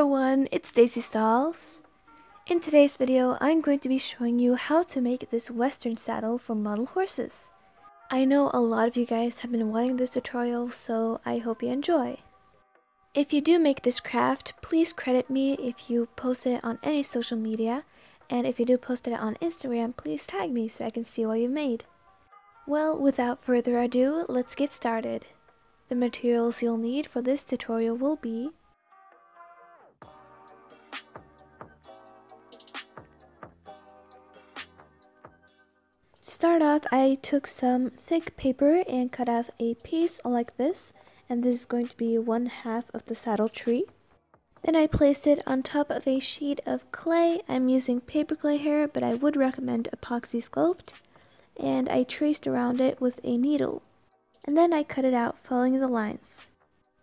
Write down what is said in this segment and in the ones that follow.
everyone, it's Daisy Stalls. In today's video, I'm going to be showing you how to make this western saddle for model horses. I know a lot of you guys have been wanting this tutorial, so I hope you enjoy. If you do make this craft, please credit me if you post it on any social media, and if you do post it on Instagram, please tag me so I can see what you made. Well, without further ado, let's get started. The materials you'll need for this tutorial will be start off, I took some thick paper and cut off a piece like this, and this is going to be one half of the saddle tree. Then I placed it on top of a sheet of clay. I'm using paper clay here, but I would recommend epoxy sculpt. And I traced around it with a needle. And then I cut it out following the lines.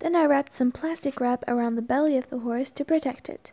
Then I wrapped some plastic wrap around the belly of the horse to protect it.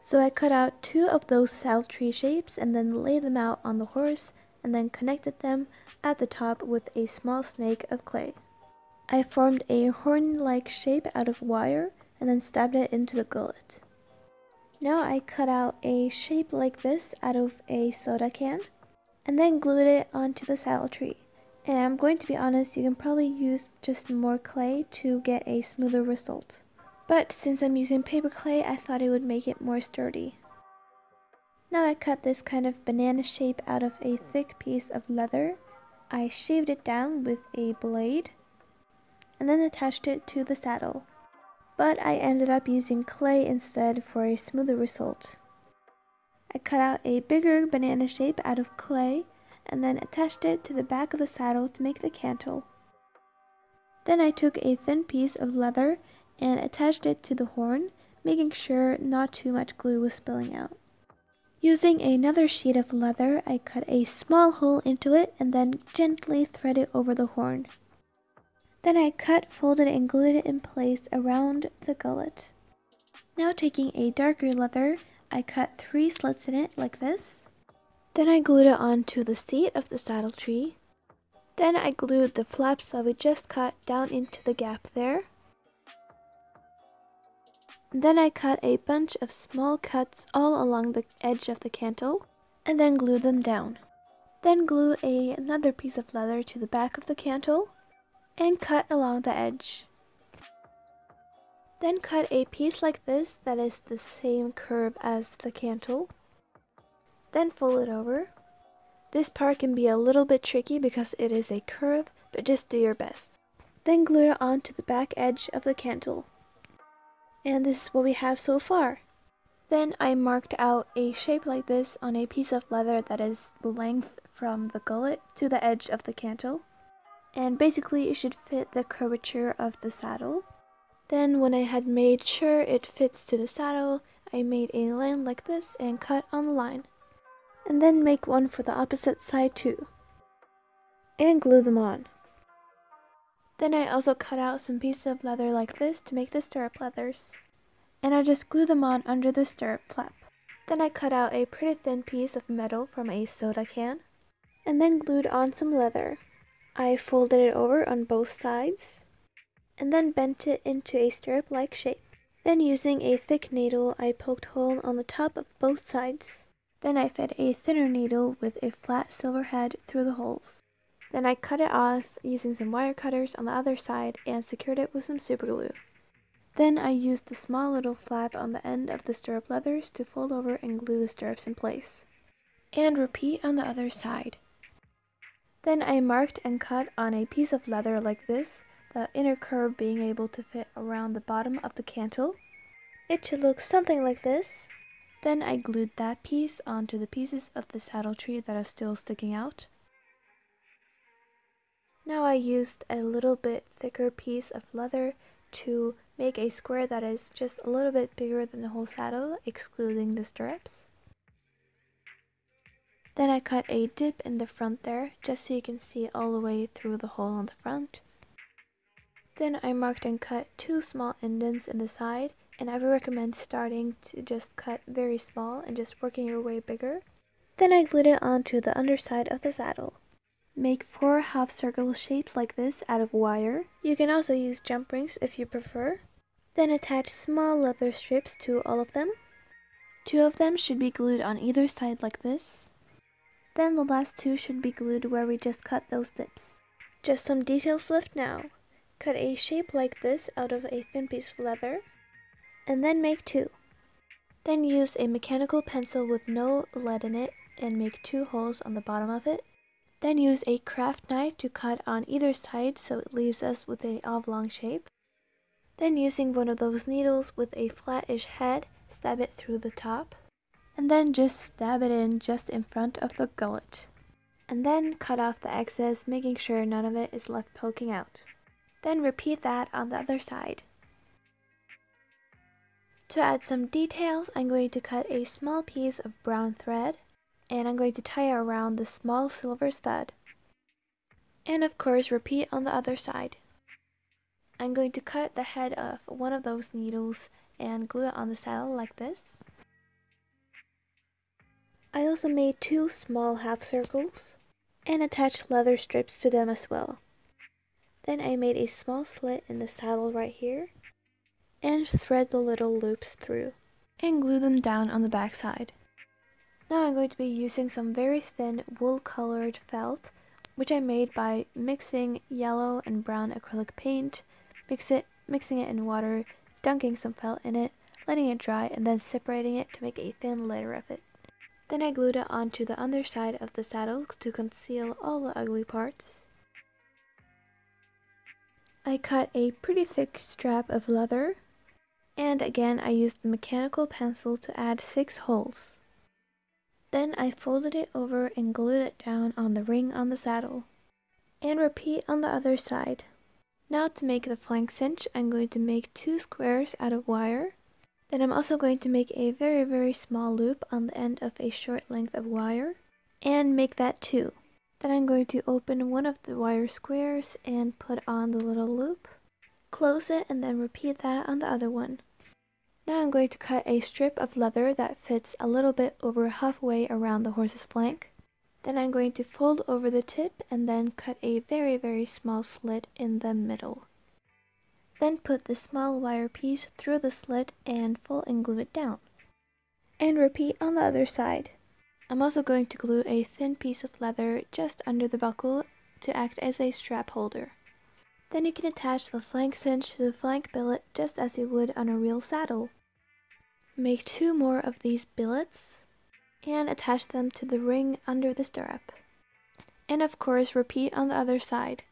So I cut out two of those saddle tree shapes and then laid them out on the horse and then connected them at the top with a small snake of clay. I formed a horn-like shape out of wire and then stabbed it into the gullet. Now I cut out a shape like this out of a soda can and then glued it onto the saddle tree. And I'm going to be honest, you can probably use just more clay to get a smoother result. But since I'm using paper clay, I thought it would make it more sturdy. Now I cut this kind of banana shape out of a thick piece of leather. I shaved it down with a blade and then attached it to the saddle. But I ended up using clay instead for a smoother result. I cut out a bigger banana shape out of clay and then attached it to the back of the saddle to make the cantle. Then I took a thin piece of leather and attached it to the horn, making sure not too much glue was spilling out. Using another sheet of leather, I cut a small hole into it and then gently thread it over the horn. Then I cut, folded, and glued it in place around the gullet. Now taking a darker leather, I cut three slits in it like this. Then I glued it onto the seat of the saddle tree. Then I glued the flaps that we just cut down into the gap there. Then I cut a bunch of small cuts all along the edge of the cantle and then glue them down. Then glue a, another piece of leather to the back of the cantle and cut along the edge. Then cut a piece like this that is the same curve as the cantle. Then fold it over. This part can be a little bit tricky because it is a curve, but just do your best. Then glue it onto the back edge of the cantle. And this is what we have so far. Then I marked out a shape like this on a piece of leather that is the length from the gullet to the edge of the cantle. And basically it should fit the curvature of the saddle. Then when I had made sure it fits to the saddle, I made a line like this and cut on the line. And then make one for the opposite side too. And glue them on. Then I also cut out some pieces of leather like this to make the stirrup leathers. And I just glue them on under the stirrup flap. Then I cut out a pretty thin piece of metal from a soda can. And then glued on some leather. I folded it over on both sides. And then bent it into a stirrup-like shape. Then using a thick needle, I poked hole on the top of both sides. Then I fed a thinner needle with a flat silver head through the holes. Then I cut it off using some wire cutters on the other side and secured it with some super glue. Then I used the small little flap on the end of the stirrup leathers to fold over and glue the stirrups in place. And repeat on the other side. Then I marked and cut on a piece of leather like this, the inner curve being able to fit around the bottom of the cantle. It should look something like this. Then I glued that piece onto the pieces of the saddle tree that are still sticking out. Now I used a little bit thicker piece of leather to make a square that is just a little bit bigger than the whole saddle, excluding the stirrups. Then I cut a dip in the front there, just so you can see all the way through the hole on the front. Then I marked and cut two small indents in the side, and I would recommend starting to just cut very small and just working your way bigger. Then I glued it onto the underside of the saddle. Make four half circle shapes like this out of wire. You can also use jump rings if you prefer. Then attach small leather strips to all of them. Two of them should be glued on either side like this. Then the last two should be glued where we just cut those dips. Just some details left now. Cut a shape like this out of a thin piece of leather. And then make two. Then use a mechanical pencil with no lead in it and make two holes on the bottom of it. Then use a craft knife to cut on either side so it leaves us with an oblong shape. Then using one of those needles with a flattish head, stab it through the top. And then just stab it in just in front of the gullet. And then cut off the excess, making sure none of it is left poking out. Then repeat that on the other side. To add some details, I'm going to cut a small piece of brown thread and I'm going to tie it around the small silver stud. And of course repeat on the other side. I'm going to cut the head of one of those needles and glue it on the saddle like this. I also made two small half circles and attached leather strips to them as well. Then I made a small slit in the saddle right here and thread the little loops through and glue them down on the back side. Now I'm going to be using some very thin wool colored felt which I made by mixing yellow and brown acrylic paint, mix it, mixing it in water, dunking some felt in it, letting it dry, and then separating it to make a thin layer of it. Then I glued it onto the underside of the saddle to conceal all the ugly parts. I cut a pretty thick strap of leather, and again I used the mechanical pencil to add six holes. Then I folded it over and glued it down on the ring on the saddle. And repeat on the other side. Now to make the flank cinch, I'm going to make two squares out of wire. Then I'm also going to make a very very small loop on the end of a short length of wire. And make that two. Then I'm going to open one of the wire squares and put on the little loop. Close it and then repeat that on the other one. Now I'm going to cut a strip of leather that fits a little bit over halfway around the horse's flank. Then I'm going to fold over the tip and then cut a very very small slit in the middle. Then put the small wire piece through the slit and fold and glue it down. And repeat on the other side. I'm also going to glue a thin piece of leather just under the buckle to act as a strap holder. Then you can attach the flank cinch to the flank billet just as you would on a real saddle. Make two more of these billets and attach them to the ring under the stirrup. And of course repeat on the other side.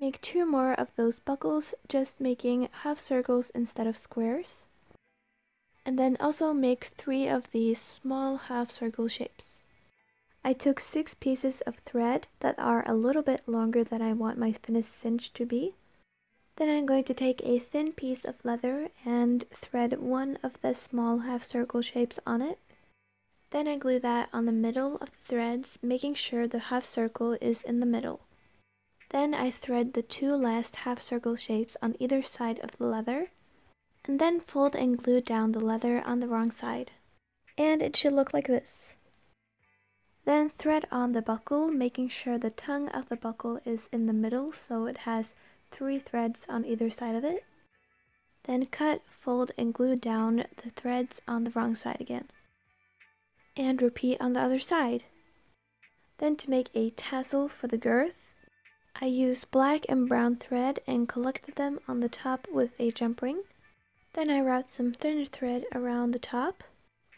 Make two more of those buckles, just making half circles instead of squares. And then also make three of these small half circle shapes. I took six pieces of thread that are a little bit longer than I want my finished cinch to be. Then I'm going to take a thin piece of leather and thread one of the small half circle shapes on it. Then I glue that on the middle of the threads, making sure the half circle is in the middle. Then I thread the two last half circle shapes on either side of the leather, and then fold and glue down the leather on the wrong side. And it should look like this. Then thread on the buckle, making sure the tongue of the buckle is in the middle so it has three threads on either side of it. Then cut, fold, and glue down the threads on the wrong side again. And repeat on the other side. Then to make a tassel for the girth, I used black and brown thread and collected them on the top with a jump ring. Then I wrapped some thinner thread around the top.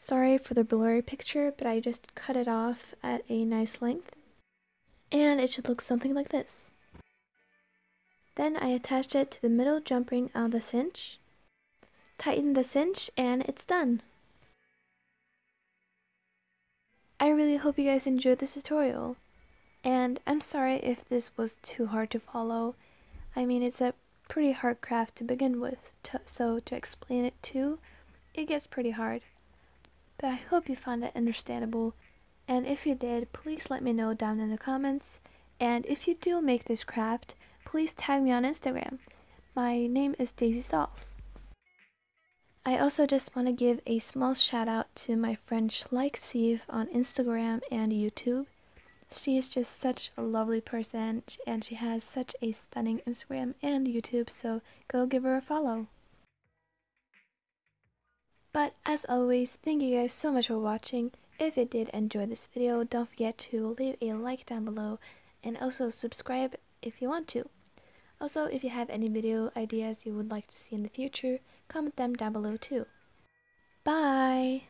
Sorry for the blurry picture, but I just cut it off at a nice length. And it should look something like this. Then I attached it to the middle jump ring on the cinch. Tighten the cinch and it's done. I really hope you guys enjoyed this tutorial. And I'm sorry if this was too hard to follow. I mean, it's a pretty hard craft to begin with, to, so to explain it too, it gets pretty hard. But I hope you found it understandable, and if you did, please let me know down in the comments. And if you do make this craft, please tag me on Instagram. My name is Daisy Stalls. I also just want to give a small shout out to my friend Schleich Sieve on Instagram and YouTube. She is just such a lovely person and she has such a stunning Instagram and YouTube, so go give her a follow. But as always, thank you guys so much for watching. If you did enjoy this video, don't forget to leave a like down below and also subscribe if you want to. Also, if you have any video ideas you would like to see in the future, comment them down below too. Bye!